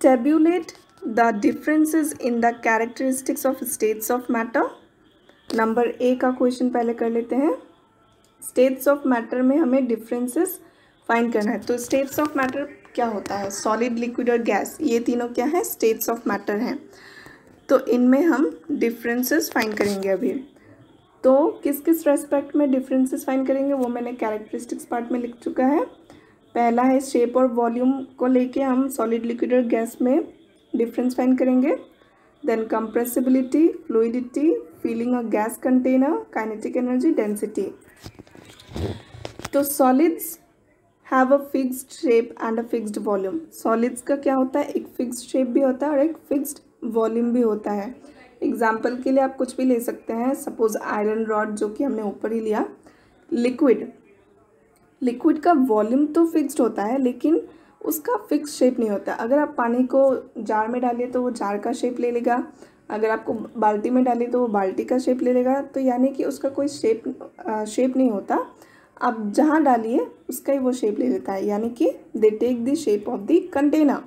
tabulate the differences in the characteristics of states of matter. Number A का question पहले कर लेते हैं। स्टेट्स ऑफ़ मैटर में हमें डिफरेंसेस फाइंड करना है। तो स्टेट्स ऑफ़ मैटर क्या होता है? सॉलिड लिक्विड और गैस ये तीनों क्या है? स्टेट्स ऑफ़ मैटर हैं। तो इनमें हम डिफरेंसेस फाइंड करेंगे अभी। तो किस किस रेस्पेक्ट में डिफरेंसेस फाइंड करेंगे? वो मैंने कैरेक्टरिस्टिक्स पार्ट में लिख चुका है। पहला है शेप और वॉल्यूम को लेके हम सॉलिड लिक्विड और गैस में डिफरेंस फाइंड करेंगे। Then compressibility fluidity filling a gas container kinetic energy density तो solids have a fixed shape and a fixed volume solids का क्या होता है? एक फिक्स्ड शेप भी होता है और एक फिक्स्ड वॉल्यूम भी होता है। एग्ज़ाम्पल के लिए आप कुछ भी ले सकते हैं। सपोज़ आयरन रॉड जो कि हमने ऊपर ही लिया। लिक्विड लिक्विड का वॉल्यूम तो फिक्स्ड होता है, लेकिन उसका फिक्स शेप नहीं होता। अगर आप पानी को जार में डालिए तो वो जार का शेप ले लेगा। अगर आपको बाल्टी में डालिए तो वो बाल्टी का शेप ले लेगा। तो यानी कि उसका कोई शेप शेप नहीं होता। आप जहाँ डालिए, उसका ही वो शेप ले लेता है। यानी कि they take the shape of the container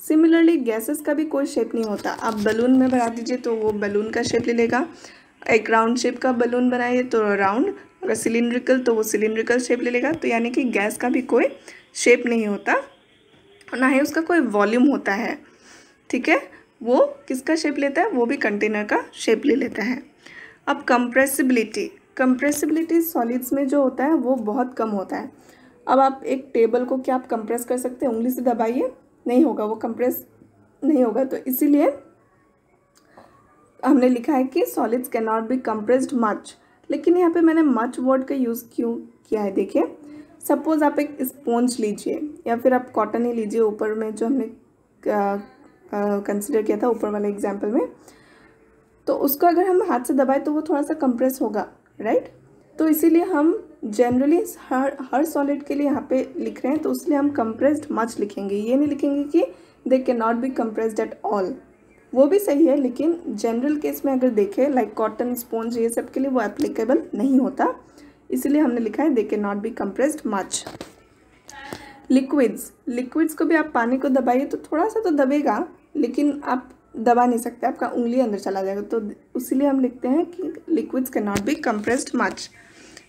similarly gases का भी कोई शेप नहीं होता। आप बलून में भरा दीजिए तो वो बलून का शेप ले लेगा। एक राउंड शेप का बलून बनाइए तो राउंड अगर सिलिंड्रिकल तो वो सिलिंड्रिकल शेप ले लेगा। तो यानी कि गैस का भी कोई शेप नहीं होता ना ही उसका कोई वॉल्यूम होता है। ठीक है? वो किसका शेप लेता है? वो भी कंटेनर का शेप ले लेता है। अब कंप्रेसिबिलिटी कंप्रेसिबिलिटी सॉलिड्स में जो होता है, वो बहुत कम होता है। अब आप एक टेबल को क्या आप कंप्रेस कर सकते हैं? उंगली से दबाइए। नहीं होगा, वो कंप्रेस नहीं होगा। तो इसीलिए हमने लिखा है कि solids can not be compressed much लेकिन यहाँ पे मैंने मच वर्ड का यूज़ क्यों किया है, देखिए। सपोज़ आप एक स्पॉन्ज लीजिए, या फिर आप कॉटन ही लीजिए ऊपर में जो हमने कंसिडर किया था ऊपर वाले एग्ज़ाम्पल में। तो उसको अगर हम हाथ से दबाए तो वो थोड़ा सा कंप्रेस होगा राइट तो इसीलिए हम जनरली हर हर सॉलिड के लिए यहाँ पे लिख रहे हैं तो इसलिए हम कंप्रेस्ड मच लिखेंगे। ये नहीं लिखेंगे कि they can not be compressed at all वो भी सही है, लेकिन जनरल केस में अगर देखें लाइक कॉटन स्पॉन्ज ये सब के लिए वो एप्लीकेबल नहीं होता। इसीलिए हमने लिखा है they can not be compressed much liquids liquids को भी आप पानी को दबाइए तो थोड़ा सा तो दबेगा, लेकिन आप दबा नहीं सकते, आपका उंगली अंदर चला जाएगा। तो इसीलिए हम लिखते हैं कि liquids can not be compressed much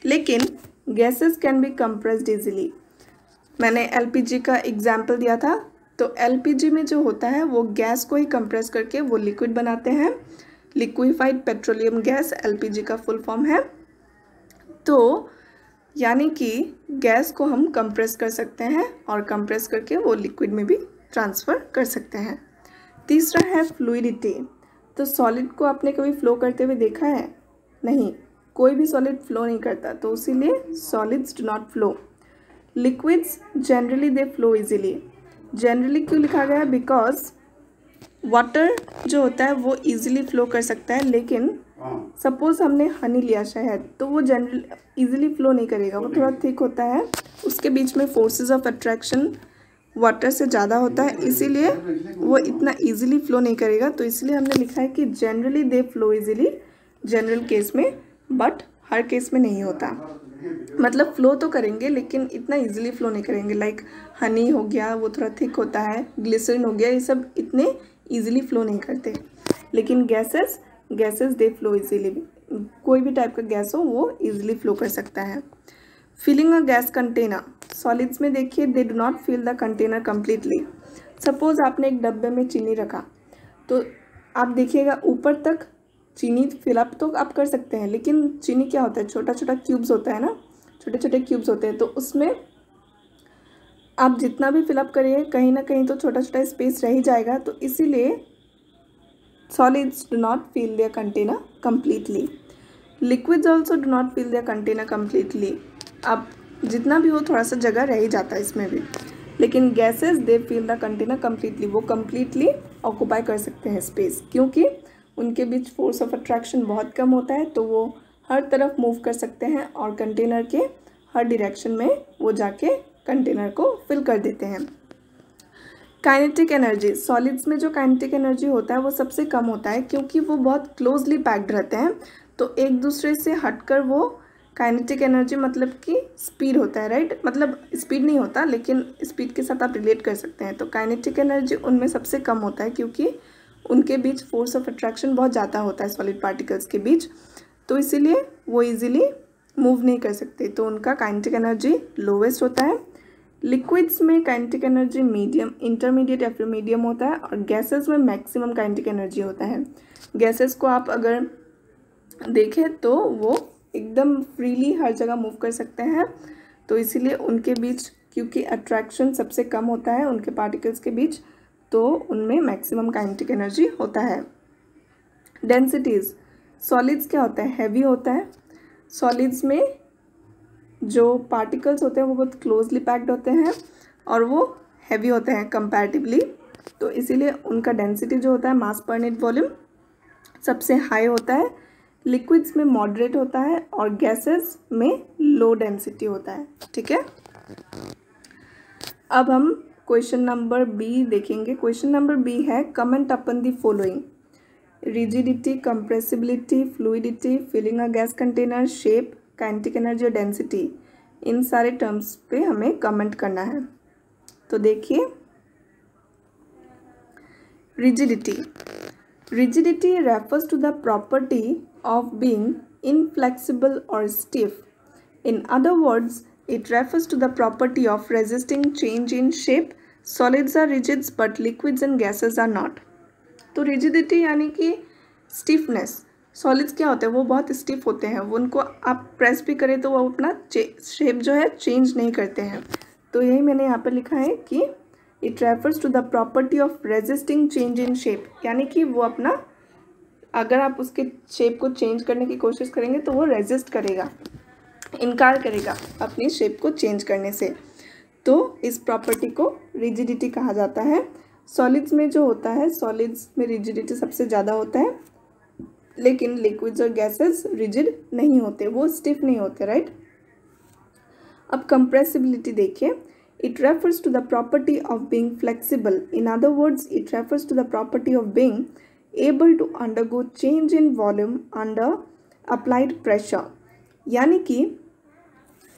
लेकिन gases can be compressed easily मैंने एलपीजी का एग्ज़ाम्पल दिया था तो एलपीजी में जो होता है, वो गैस को ही कंप्रेस करके वो लिक्विड बनाते हैं। लिक्विफाइड पेट्रोलियम गैस एलपीजी का फुल फॉर्म है। तो यानी कि गैस को हम कंप्रेस कर सकते हैं और कंप्रेस करके वो लिक्विड में भी ट्रांसफ़र कर सकते हैं। तीसरा है फ्लूइडिटी तो सॉलिड को आपने कभी फ्लो करते हुए देखा है? नहीं, कोई भी सॉलिड फ्लो नहीं करता तो इसीलिए solids do not flow liquids generally they flow easily generally क्यों लिखा गया है? बिकॉज़ वाटर जो होता है वो इजीली फ्लो कर सकता है लेकिन सपोज़ हमने हनी लिया शहद तो वो जनरल इजीली फ्लो नहीं करेगा। वो थोड़ा थिक होता है उसके बीच में फोर्सेस ऑफ़ अट्रैक्शन वाटर से ज़्यादा होता है इसीलिए वो इतना इजीली फ्लो नहीं करेगा। तो इसलिए हमने लिखा है कि generally they flow easily general case में बट हर केस में नहीं होता। मतलब फ्लो तो करेंगे, लेकिन इतना इजीली फ्लो नहीं करेंगे। लाइक हनी हो गया, वो थोड़ा थिक होता है ग्लिसरीन हो गया, ये सब इतने इजीली फ्लो नहीं करते। लेकिन gases gases they flow easily कोई भी टाइप का गैस हो, वो इजीली फ्लो कर सकता है। Filling a gas container solids में देखिए they do not fill the container completely suppose आपने एक डब्बे में चीनी रखा तो आप देखिएगा, ऊपर तक चीनी फिलअप तो आप कर सकते हैं, लेकिन चीनी क्या होता है? छोटा छोटा क्यूब्स होता है ना? छोटे छोटे क्यूब्स होते हैं तो उसमें आप जितना भी फिलअप करिए, कहीं ना कहीं तो छोटा छोटा स्पेस रह ही जाएगा तो इसीलिए solids do not fill their container completely liquids also do not fill their container completely अब जितना भी हो, थोड़ा सा जगह रह ही जाता है इसमें भी। लेकिन gases they fill the container completely वो कम्प्लीटली ऑक्यूपाई कर सकते हैं स्पेस क्योंकि उनके बीच फोर्स ऑफ़ अट्रैक्शन बहुत कम होता है तो वो हर तरफ़ मूव कर सकते हैं और कंटेनर के हर डायरेक्शन में वो जाके कंटेनर को फिल कर देते हैं। काइनेटिक एनर्जी सॉलिड्स में जो काइनेटिक एनर्जी होता है, वो सबसे कम होता है क्योंकि वो बहुत क्लोजली पैक्ड रहते हैं। तो एक दूसरे से हटकर वो काइनेटिक एनर्जी मतलब कि स्पीड होता है राइट मतलब स्पीड नहीं होता, लेकिन स्पीड के साथ आप रिलेट कर सकते हैं। तो काइनेटिक एनर्जी उनमें सबसे कम होता है क्योंकि उनके बीच फोर्स ऑफ़ अट्रैक्शन बहुत ज़्यादा होता है सॉलिड पार्टिकल्स के बीच। तो इसीलिए वो इजीली मूव नहीं कर सकते। तो उनका काइनेटिक एनर्जी लोवेस्ट होता है। लिक्विड्स में काइनेटिक एनर्जी मीडियम इंटरमीडिएट या फिर मीडियम होता है और गैसेस में मैक्सिमम काइनेटिक एनर्जी होता है। गैसेस को आप अगर देखें तो वो एकदम फ्रीली हर जगह मूव कर सकते हैं। तो इसीलिए उनके बीच, क्योंकि अट्रैक्शन सबसे कम होता है उनके पार्टिकल्स के बीच तो उनमें मैक्सिमम काइनेटिक एनर्जी होता है। डेंसिटीज़ सॉलिड्स क्या होता है? हैवी होता है। सॉलिड्स में जो पार्टिकल्स होते हैं, वो बहुत क्लोजली पैक्ड होते हैं और वो हैवी होते हैं कंपैरेटिवली तो इसीलिए उनका डेंसिटी जो होता है मास पर नेट वॉल्यूम सबसे हाई होता है। लिक्विड्स में मॉडरेट होता है और गैसेस में लो डेंसिटी होता है। ठीक है? अब हम क्वेश्चन नंबर बी देखेंगे। क्वेश्चन नंबर बी है comment upon the following rigidity compressibility fluidity filling a gas container shape kinetic energy और डेंसिटी इन सारे टर्म्स पे हमें कमेंट करना है। तो देखिए। Rigidity rigidity refers to the property of being inflexible और stiff in other words it refers to the property of resisting change in shape solids are rigids but liquids and gases are not तो rigidity यानी कि stiffness solids क्या होते हैं? वो बहुत stiff होते हैं। उनको आप प्रेस भी करें तो वो अपना शेप जो है चेंज नहीं करते हैं। तो यही मैंने यहाँ पर लिखा है कि it refers to the property of resisting change in shape यानी कि वो अपना, अगर आप उसके शेप को चेंज करने की कोशिश करेंगे तो वो रेजिस्ट करेगा। इनकार करेगा अपनी शेप को चेंज करने से। तो इस प्रॉपर्टी को रिजिडिटी कहा जाता है। सॉलिड्स में जो होता है सॉलिड्स में रिजिडिटी सबसे ज़्यादा होता है। लेकिन लिक्विड्स और गैसेस रिजिड नहीं होते, वो स्टिफ नहीं होते राइट अब कंप्रेसिबिलिटी देखिए। It refers to the property of being flexible in other words it refers to the property of being able to undergo change in volume under applied pressure यानी कि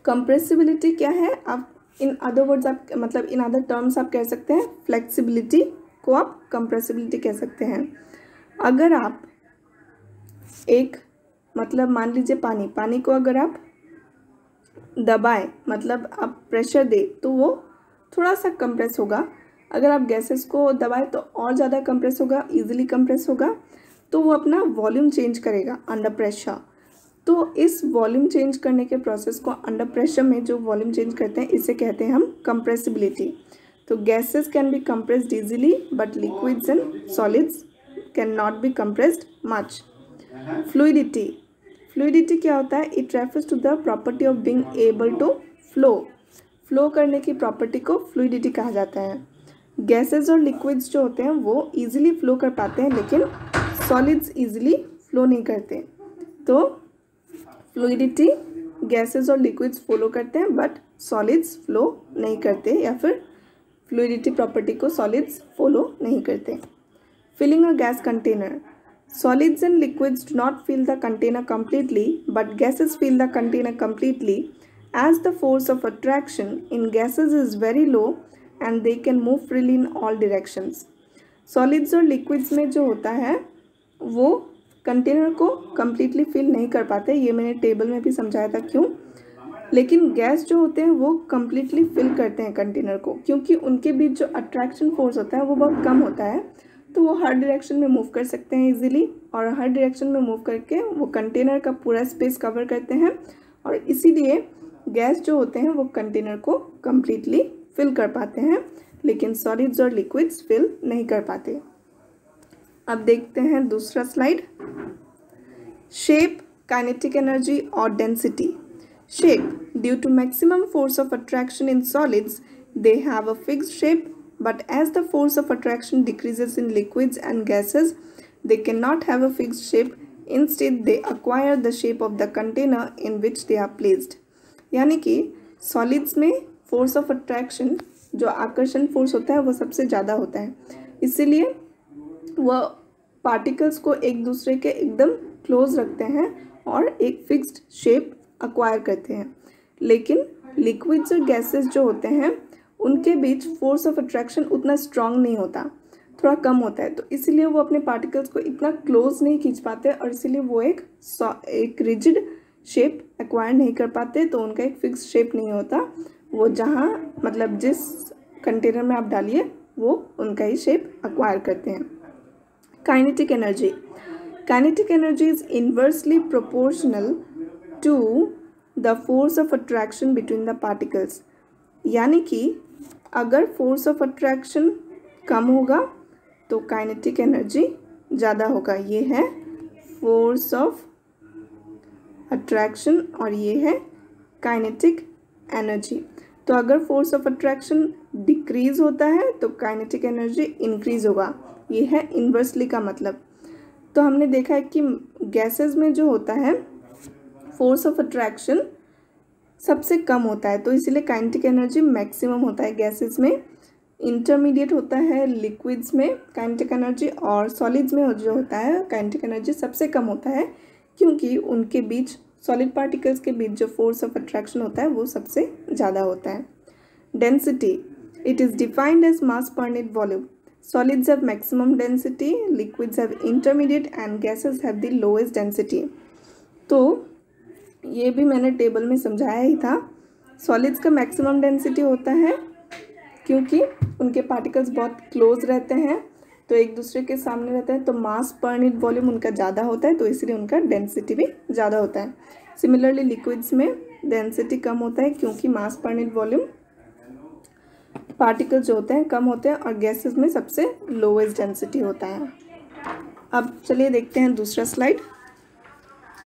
compressibility क्या है? आप इन other words आप मतलब in other terms आप कह सकते हैं फ्लेक्सिबिलिटी को आप कंप्रेसिबिलिटी कह सकते हैं। अगर आप एक मतलब मान लीजिए पानी पानी को अगर आप दबाएँ मतलब आप प्रेशर दे तो वो थोड़ा सा कंप्रेस होगा। अगर आप गैसेस को दबाएँ तो और ज़्यादा कंप्रेस होगा इजीली कंप्रेस होगा तो वो अपना वॉल्यूम चेंज करेगा अंडर प्रेशर तो इस वॉल्यूम चेंज करने के प्रोसेस को अंडर प्रेशर में जो वॉल्यूम चेंज करते हैं, इसे कहते हैं हम कंप्रेसिबिलिटी तो gases can be compressed easily but liquids and solids can not be compressed much fluidity fluidity क्या होता है? It refers to the property of being able to flow flow करने की प्रॉपर्टी को फ्लूडिटी कहा जाता है. गैसेज और लिक्विड्स जो होते हैं, वो ईजिली फ्लो कर पाते हैं, लेकिन सॉलिड्स ईजिली फ्लो नहीं करते. तो फ्लूडिटी गैसेस और लिक्विड्स फॉलो करते हैं बट सॉलिड्स फ्लो नहीं करते या फिर फ्लुइडिटी प्रॉपर्टी को सॉलिड्स फॉलो नहीं करते। Filling a gas container solids and liquids do not fill the container completely but gases fill the container completely as the force of attraction in gases is very low and they can move freely in all directions solids और liquids में जो होता है, वो container को completely fill नहीं कर पाते, ये मैंने टेबल में भी समझाया था क्यों? लेकिन गैस जो होते हैं, वो कम्प्लीटली फिल करते हैं कंटेनर को, क्योंकि उनके बीच जो अट्रैक्शन फोर्स होता है, वो बहुत कम होता है तो वो हर डायरेक्शन में मूव कर सकते हैं इजीली और हर डायरेक्शन में मूव करके वो कंटेनर का पूरा स्पेस कवर करते हैं और इसीलिए गैस जो होते हैं, वो कंटेनर को कम्प्लीटली फिल कर पाते हैं, लेकिन सॉलिड्स और लिक्विड्स फिल नहीं कर पाते। अब देखते हैं दूसरा स्लाइड शेप काइनेटिक एनर्जी और density shape due to maximum force of attraction in solids they have a fix shape but as the force of attraction decreases in liquids and gases they can not have a fix shape in they acquire the shape of the container in which they are placed यानी कि solids में force of attraction जो आकर्षण force होता है, वो सबसे ज़्यादा होता है। इसीलिए वह पार्टिकल्स को एक दूसरे के एकदम क्लोज रखते हैं और एक फिक्स्ड शेप अक्वायर करते हैं। लेकिन लिक्विड्स और गैसेस जो होते हैं, उनके बीच फोर्स ऑफ़ अट्रैक्शन उतना स्ट्रांग नहीं होता, थोड़ा कम होता है। तो इसीलिए वो अपने पार्टिकल्स को इतना क्लोज नहीं खींच पाते और इसीलिए वो एक एक रिजिड शेप एक्वायर नहीं कर पाते तो उनका एक फिक्स शेप नहीं होता। वो जहाँ मतलब जिस कंटेनर में आप डालिए, वो उनका ही शेप अक्वायर करते हैं। Kinetic energy kinetic energy is inversely proportional to the force of attraction between the particles यानी कि अगर फोर्स ऑफ़ अट्रैक्शन कम होगा तो काइनेटिक एनर्जी ज़्यादा होगा। ये है फोर्स ऑफ़ अट्रैक्शन और ये है काइनेटिक एनर्जी तो अगर फोर्स ऑफ़ अट्रैक्शन डिक्रीज होता है तो काइनेटिक एनर्जी इंक्रीज होगा। ये है इन्वर्सली का मतलब। तो हमने देखा है कि गैसेस में जो होता है, फोर्स ऑफ़ अट्रैक्शन सबसे कम होता है तो इसीलिए काइनेटिक एनर्जी मैक्सिमम होता है गैसेस में। इंटरमीडिएट होता है लिक्विड्स में, काइनेटिक एनर्जी और सॉलिड्स में जो होता है, काइनेटिक एनर्जी सबसे कम होता है, क्योंकि उनके बीच, सॉलिड पार्टिकल्स के बीच जो फोर्स ऑफ़ अट्रैक्शन होता है, वो सबसे ज़्यादा होता है। Density it is defined as mass per unit volume solids have maximum density liquids have intermediate and gases have the lowest density तो ये भी मैंने टेबल में समझाया ही था। सॉलिड्स का मैक्सिमम डेंसिटी होता है क्योंकि उनके पार्टिकल्स बहुत क्लोज रहते हैं। तो एक दूसरे के सामने रहते हैं तो मास पर यूनिट वॉल्यूम उनका ज़्यादा होता है तो इसलिए उनका डेंसिटी भी ज़्यादा होता है। सिमिलरली लिक्विड्स में डेंसिटी कम होता है क्योंकि मास पर यूनिट वॉल्यूम पार्टिकल्स जो होते हैं, कम होते हैं और गैसेस में सबसे लोवेस्ट डेंसिटी होता है। अब चलिए देखते हैं दूसरा स्लाइड